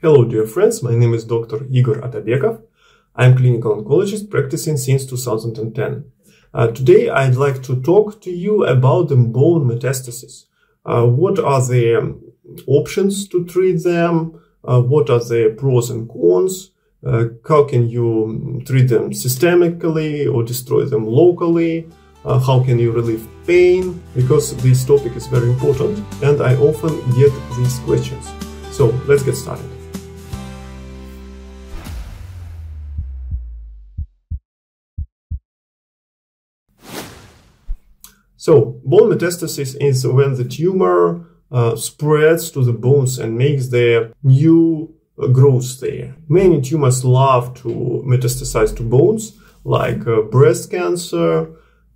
Hello dear friends, my name is Dr. Igor Atabekov. I'm clinical oncologist practicing since 2010. Uh, today I'd like to talk to you about the bone metastasis. Uh, what are the um, options to treat them? Uh, what are the pros and cons? Uh, how can you treat them systemically or destroy them locally? Uh, how can you relieve pain? Because this topic is very important and I often get these questions. So let's get started. So, bone metastasis is when the tumor uh, spreads to the bones and makes their new uh, growth there. Many tumors love to metastasize to bones, like uh, breast cancer,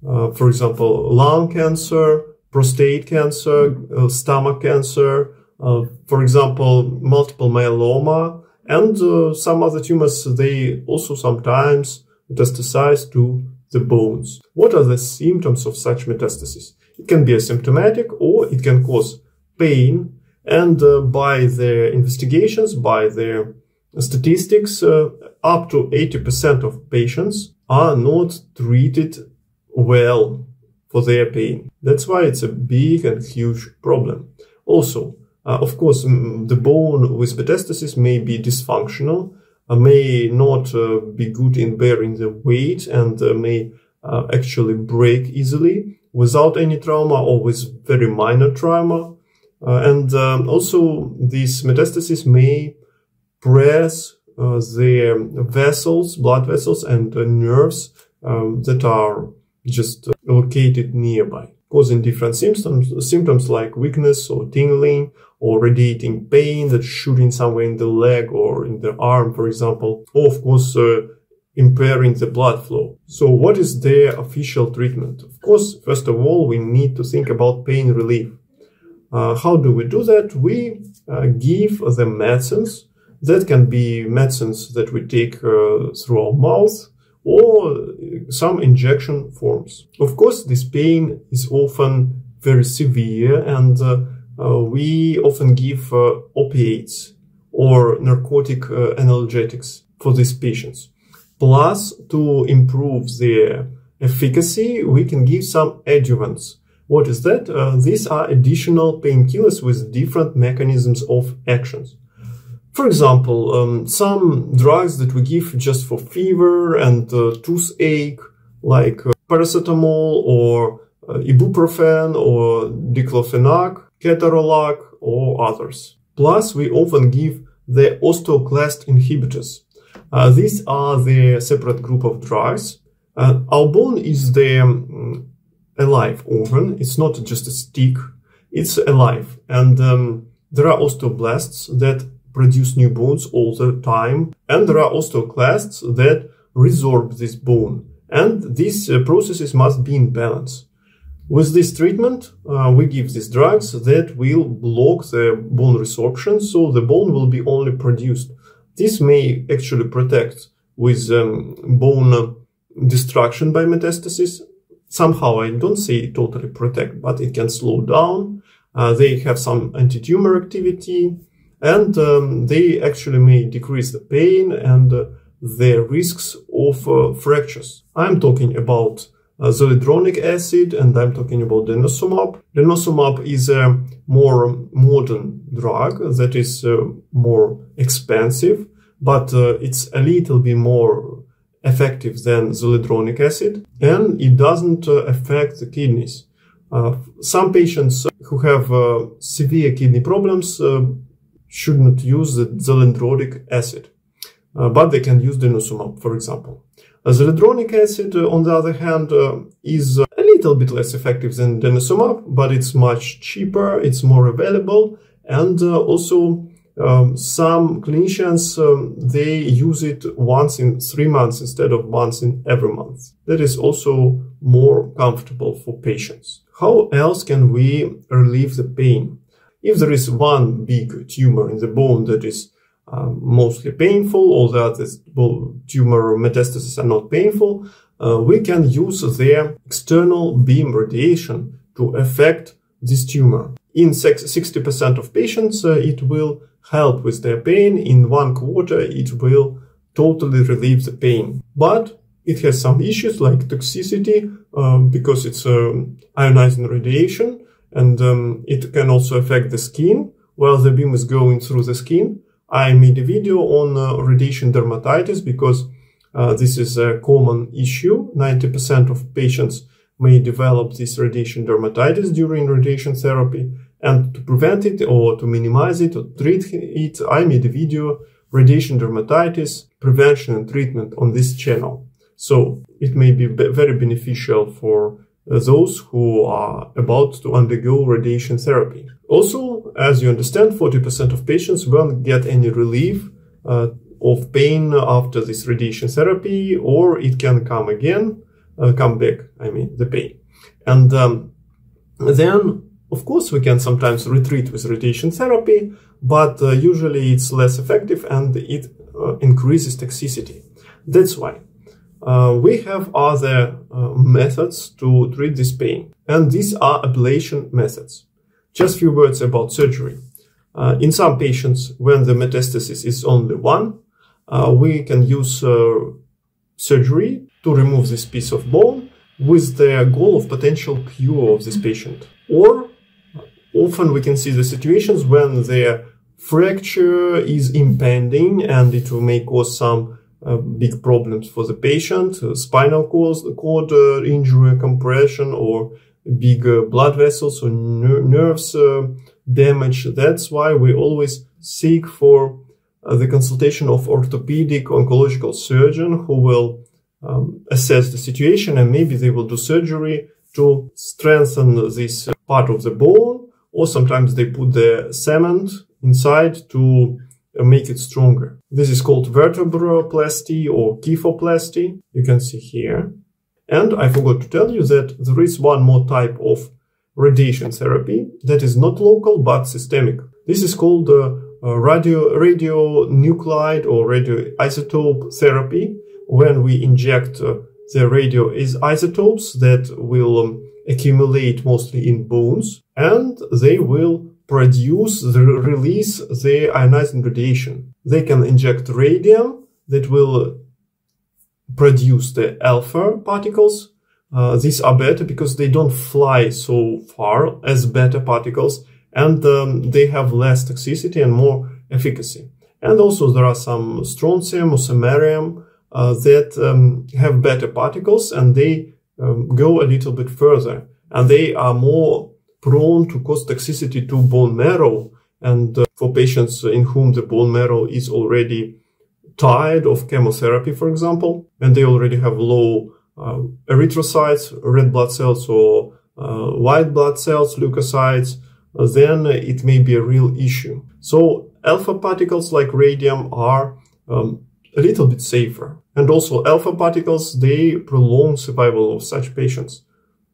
uh, for example, lung cancer, prostate cancer, uh, stomach cancer, uh, for example, multiple myeloma, and some other tumors, they also sometimes metastasize to the bones. What are the symptoms of such metastasis? It can be asymptomatic or it can cause pain. And uh, by the investigations, by the statistics, uh, up to 80% of patients are not treated well for their pain. That's why it's a big and huge problem. Also, uh, of course, the bone with metastasis may be dysfunctional may not uh, be good in bearing the weight and uh, may actually break easily without any trauma or with very minor trauma. and um, also, these metastases may press uh, the vessels, blood vessels, and uh, nerves um, that are just located nearby causing different symptoms, symptoms like weakness or tingling or radiating pain that's shooting somewhere in the leg or in the arm, for example, or of course, uh, impairing the blood flow. So what is their official treatment? Of course, first of all, we need to think about pain relief. Uh, how do we do that? We uh, give the medicines that can be medicines that we take uh, through our mouth or some injection forms. Of course, this pain is often very severe and uh, uh, we often give uh, opiates or narcotic uh, analgesics for these patients. Plus, to improve their efficacy, we can give some adjuvants. What is that? Uh, these are additional painkillers with different mechanisms of actions. For example, um, some drugs that we give just for fever and uh, toothache, like uh, paracetamol or uh, ibuprofen or diclofenac, ketorolac or others. Plus, we often give the osteoclast inhibitors. Uh, these are the separate group of drugs. Uh, our bone is the um, alive organ. It's not just a stick. It's alive. And um, there are osteoblasts that produce new bones all the time. And there are osteoclasts that resorb this bone. And these uh, processes must be in balance. With this treatment, uh, we give these drugs that will block the bone resorption, so the bone will be only produced. This may actually protect with um, bone destruction by metastasis. Somehow, I don't say totally protect, but it can slow down. Uh, they have some anti-tumor activity and um, they actually may decrease the pain and uh, the risks of uh, fractures. I'm talking about uh, zoledronic acid and I'm talking about denosumab. Denosumab is a more modern drug that is uh, more expensive, but uh, it's a little bit more effective than zoledronic acid and it doesn't uh, affect the kidneys. some patients who have severe kidney problems should not use the zoledronic acid, uh, but they can use denosumab, for example. Uh, acid, uh, on the other hand, uh, is uh, a little bit less effective than denosumab, but it's much cheaper, it's more available, and uh, also um, some clinicians, um, they use it once in three months instead of once in every month. That is also more comfortable for patients. How else can we relieve the pain? If there is one big tumor in the bone that is uh, mostly painful, or that tumor metastases are not painful, uh, we can use their external beam radiation to affect this tumor. In 60% of patients, uh, it will help with their pain. In one quarter, it will totally relieve the pain. But it has some issues like toxicity um, because it's um, ionizing radiation and um, it can also affect the skin while the beam is going through the skin. I made a video on uh, radiation dermatitis because uh, this is a common issue. 90% of patients may develop this radiation dermatitis during radiation therapy. And to prevent it or to minimize it or treat it, I made a video radiation dermatitis prevention and treatment on this channel. So it may be very beneficial for those who are about to undergo radiation therapy. Also, as you understand, 40% of patients won't get any relief uh, of pain after this radiation therapy, or it can come again, uh, come back, I mean, the pain. And um, then, of course, we can sometimes retreat with radiation therapy, but uh, usually it's less effective and it uh, increases toxicity. That's why uh, we have other uh, methods to treat this pain, and these are ablation methods. Just few words about surgery. Uh, in some patients, when the metastasis is only one, uh, we can use uh, surgery to remove this piece of bone with the goal of potential cure of this patient. Or often we can see the situations when the fracture is impending and it may cause some uh, big problems for the patient, uh, spinal cord, uh, injury, compression, or big blood vessels or ner nerves uh, damage. That's why we always seek for uh, the consultation of orthopedic oncological surgeon who will um, assess the situation and maybe they will do surgery to strengthen this part of the bone or sometimes they put the cement inside to uh, make it stronger. This is called vertebroplasty or kyphoplasty. You can see here. And I forgot to tell you that there is one more type of radiation therapy that is not local but systemic. This is called uh, uh, radio radionuclide or radioisotope therapy when we inject uh, the radioisotopes that will um, accumulate mostly in bones and they will produce the release the ionizing radiation. They can inject radium that will produce the alpha particles. Uh, these are better because they don't fly so far as beta particles and um, they have less toxicity and more efficacy. And also there are some strontium or samarium uh, that um, have beta particles and they um, go a little bit further and they are more prone to cause toxicity to bone marrow and uh, for patients in whom the bone marrow is already tired of chemotherapy, for example, and they already have low uh, erythrocytes, red blood cells, or uh, white blood cells, leukocytes, uh, then it may be a real issue. So alpha particles like radium are um, a little bit safer. And also alpha particles, they prolong survival of such patients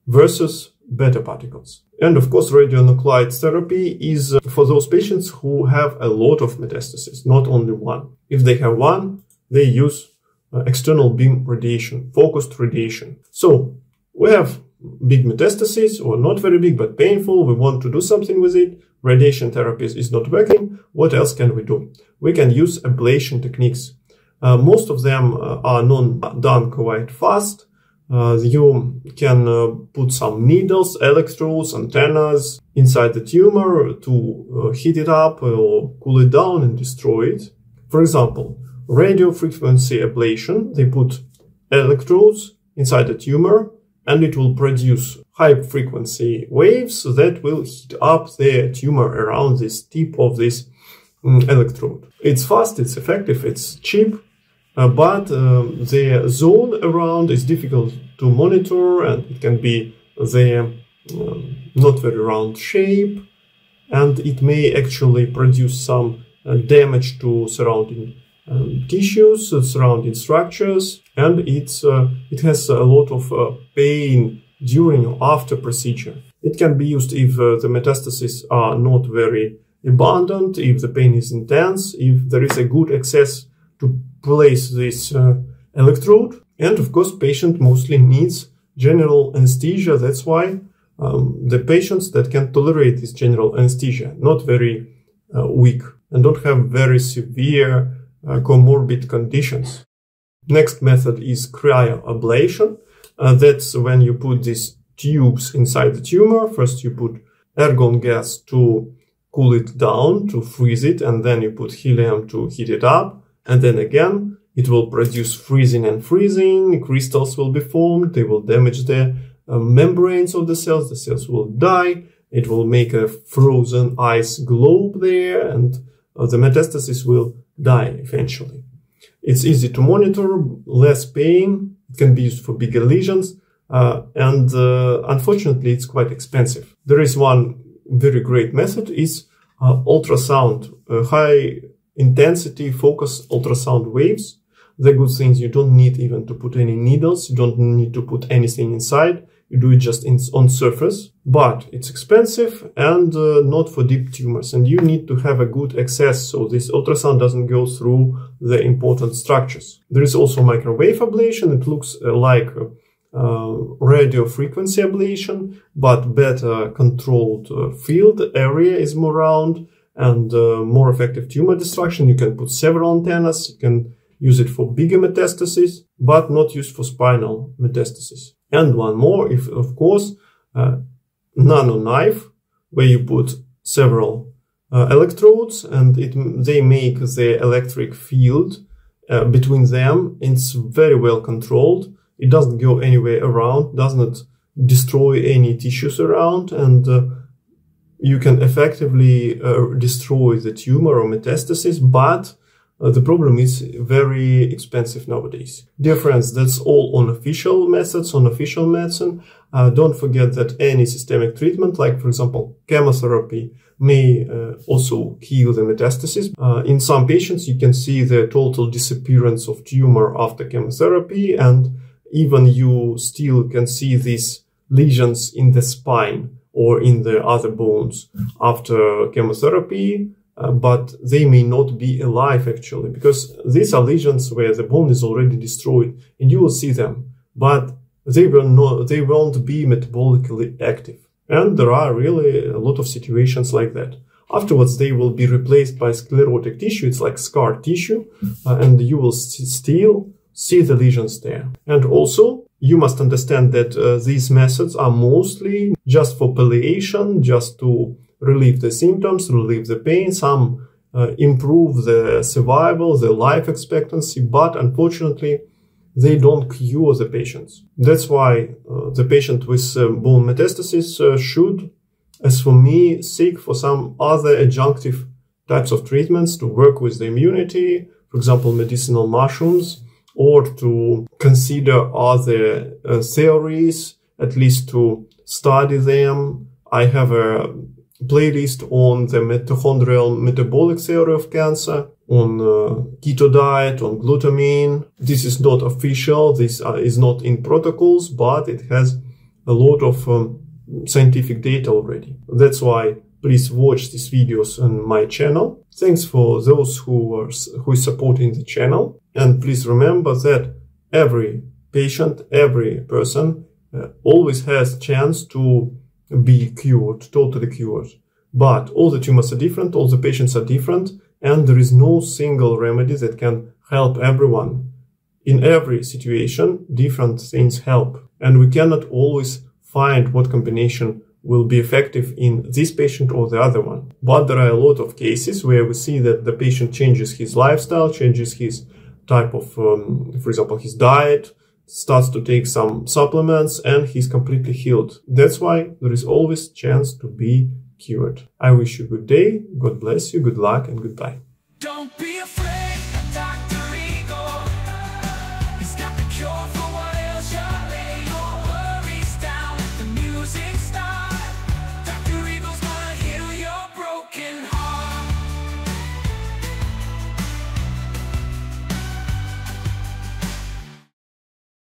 versus beta particles. And of course, radionuclide therapy is uh, for those patients who have a lot of metastases, not only one. If they have one, they use uh, external beam radiation, focused radiation. So we have big metastases or not very big, but painful. We want to do something with it. Radiation therapy is not working. What else can we do? We can use ablation techniques. Uh, most of them uh, are non done quite fast. Uh, you can uh, put some needles, electrodes, antennas inside the tumor to uh, heat it up or cool it down and destroy it. For example, radio frequency ablation, they put electrodes inside the tumor and it will produce high frequency waves that will heat up the tumor around this tip of this um, electrode. It's fast, it's effective, it's cheap, but um, the zone around is difficult to monitor and it can be the um, not very round shape and it may actually produce some uh, damage to surrounding um, tissues, uh, surrounding structures, and it's uh, it has a lot of uh, pain during or after procedure. It can be used if uh, the metastases are not very abundant, if the pain is intense, if there is a good access place this uh, electrode. And of course, patient mostly needs general anesthesia. That's why um, the patients that can tolerate this general anesthesia, not very uh, weak and don't have very severe uh, comorbid conditions. Next method is cryoablation. Uh, that's when you put these tubes inside the tumor. First you put argon gas to cool it down, to freeze it, and then you put helium to heat it up. And then again, it will produce freezing and freezing. Crystals will be formed. They will damage the uh, membranes of the cells. The cells will die. It will make a frozen ice globe there and uh, the metastasis will die eventually. It's easy to monitor, less pain, it can be used for bigger lesions, uh, and uh, unfortunately it's quite expensive. There is one very great method is uh, ultrasound, high intensity focus ultrasound waves. The good things you don't need even to put any needles, you don't need to put anything inside you do it just in, on surface, but it's expensive and uh, not for deep tumors. And you need to have a good access so this ultrasound doesn't go through the important structures. There is also microwave ablation. It looks uh, like uh, radio frequency ablation, but better controlled uh, field area is more round and uh, more effective tumor destruction. You can put several antennas. You can use it for bigger metastases, but not used for spinal metastases. And one more, if of course, uh, NanoKnife, where you put several uh, electrodes and it, they make the electric field uh, between them. It's very well controlled. It doesn't go anywhere around, does not destroy any tissues around, and uh, you can effectively uh, destroy the tumor or metastasis, but uh, the problem is very expensive nowadays. Dear friends, that's all on official methods, on official medicine. Uh, don't forget that any systemic treatment, like for example chemotherapy, may uh, also kill the metastasis. Uh, in some patients, you can see the total disappearance of tumor after chemotherapy, and even you still can see these lesions in the spine or in the other bones after chemotherapy uh, but they may not be alive actually, because these are lesions where the bone is already destroyed and you will see them, but they will not, they won't be metabolically active. And there are really a lot of situations like that. Afterwards, they will be replaced by sclerotic tissue. It's like scar tissue, uh, and you will still see the lesions there. And also, you must understand that uh, these methods are mostly just for palliation, just to relieve the symptoms, relieve the pain, some uh, improve the survival, the life expectancy, but unfortunately, they don't cure the patients. That's why uh, the patient with uh, bone metastasis uh, should, as for me, seek for some other adjunctive types of treatments to work with the immunity, for example, medicinal mushrooms, or to consider other uh, theories, at least to study them. I have a playlist on the mitochondrial metabolic theory of cancer, on uh, keto diet, on glutamine. This is not official. This uh, is not in protocols, but it has a lot of um, scientific data already. That's why please watch these videos on my channel. Thanks for those who are who is supporting the channel. And please remember that every patient, every person uh, always has chance to be cured, totally cured. But all the tumors are different, all the patients are different, and there is no single remedy that can help everyone. In every situation, different things help. And we cannot always find what combination will be effective in this patient or the other one. But there are a lot of cases where we see that the patient changes his lifestyle, changes his type of, um, for example, his diet, starts to take some supplements and he's completely healed. That's why there is always chance to be cured. I wish you good day, God bless you, good luck and goodbye.